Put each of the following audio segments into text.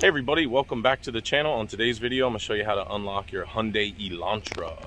Hey everybody, welcome back to the channel. On today's video, I'm gonna show you how to unlock your Hyundai Elantra.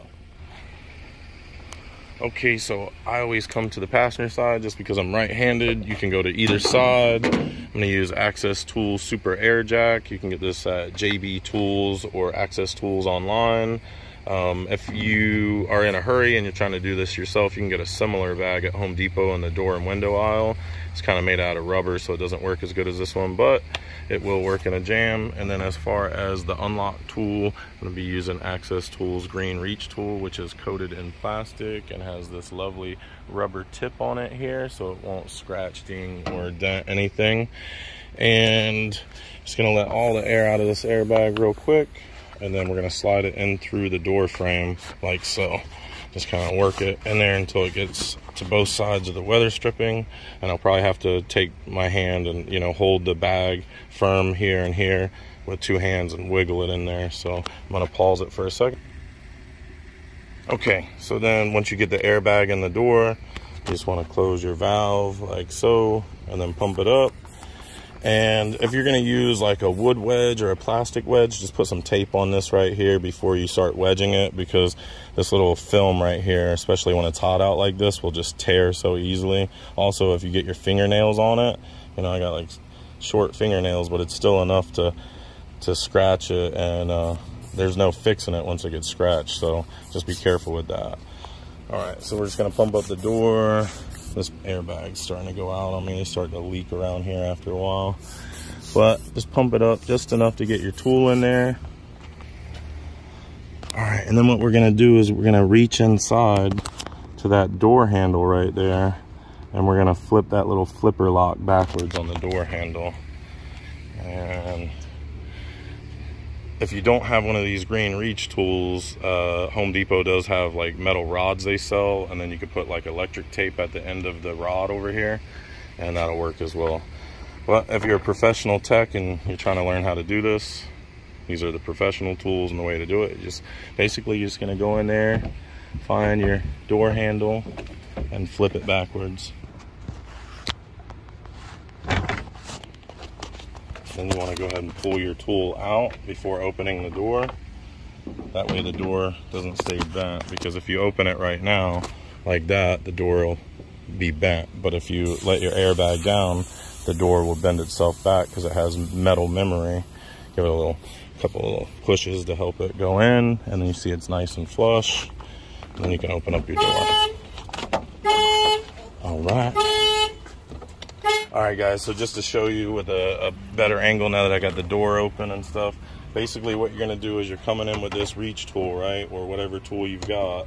Okay, so I always come to the passenger side just because I'm right-handed. You can go to either side. I'm gonna use Access Tools Super Air Jack. You can get this at JB Tools or Access Tools online. Um, if you are in a hurry and you're trying to do this yourself, you can get a similar bag at Home Depot in the door and window aisle. It's kind of made out of rubber, so it doesn't work as good as this one, but it will work in a jam. And then as far as the unlock tool, I'm gonna be using Access Tools Green Reach tool, which is coated in plastic and has this lovely rubber tip on it here, so it won't scratch, ding, or dent anything. And just gonna let all the air out of this airbag real quick and then we're gonna slide it in through the door frame like so. Just kind of work it in there until it gets to both sides of the weather stripping and I'll probably have to take my hand and you know hold the bag firm here and here with two hands and wiggle it in there. So I'm gonna pause it for a second. Okay so then once you get the airbag in the door you just want to close your valve like so and then pump it up and if you're going to use like a wood wedge or a plastic wedge, just put some tape on this right here before you start wedging it because this little film right here, especially when it's hot out like this, will just tear so easily. Also, if you get your fingernails on it, you know, I got like short fingernails, but it's still enough to, to scratch it and uh, there's no fixing it once it gets scratched. So just be careful with that. All right, so we're just gonna pump up the door this airbag's starting to go out on me. It's starting to leak around here after a while. But just pump it up just enough to get your tool in there. All right, and then what we're gonna do is we're gonna reach inside to that door handle right there and we're gonna flip that little flipper lock backwards on the door handle. And if you don't have one of these green reach tools uh, home depot does have like metal rods they sell and then you could put like electric tape at the end of the rod over here and that'll work as well. But if you're a professional tech and you're trying to learn how to do this these are the professional tools and the way to do it. Just basically you're just going to go in there find your door handle and flip it backwards Then you want to go ahead and pull your tool out before opening the door. That way the door doesn't stay bent because if you open it right now like that, the door will be bent. But if you let your airbag down, the door will bend itself back because it has metal memory. Give it a little couple of little pushes to help it go in and then you see it's nice and flush. And then you can open up your door. All right. All right, guys, so just to show you with a, a, better angle now that I got the door open and stuff, basically what you're gonna do is you're coming in with this reach tool, right, or whatever tool you've got,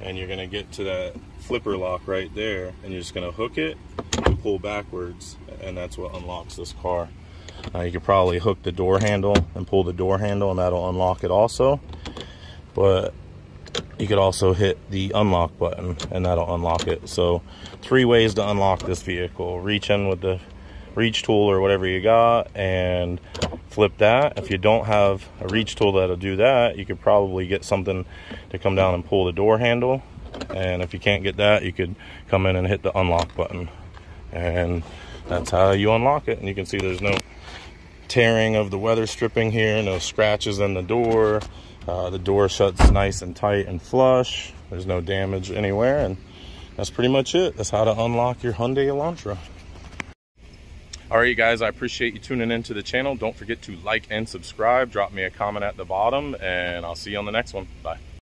and you're gonna get to that flipper lock right there, and you're just gonna hook it and pull backwards, and that's what unlocks this car. Now you could probably hook the door handle and pull the door handle, and that'll unlock it also, but you could also hit the unlock button and that'll unlock it. So three ways to unlock this vehicle. Reach in with the reach tool or whatever you got and flip that. If you don't have a reach tool that'll do that, you could probably get something to come down and pull the door handle. And if you can't get that, you could come in and hit the unlock button. And that's how you unlock it. And you can see there's no tearing of the weather stripping here, no scratches in the door. Uh, the door shuts nice and tight and flush. There's no damage anywhere. And that's pretty much it. That's how to unlock your Hyundai Elantra. All right, you guys, I appreciate you tuning into the channel. Don't forget to like and subscribe. Drop me a comment at the bottom, and I'll see you on the next one. Bye.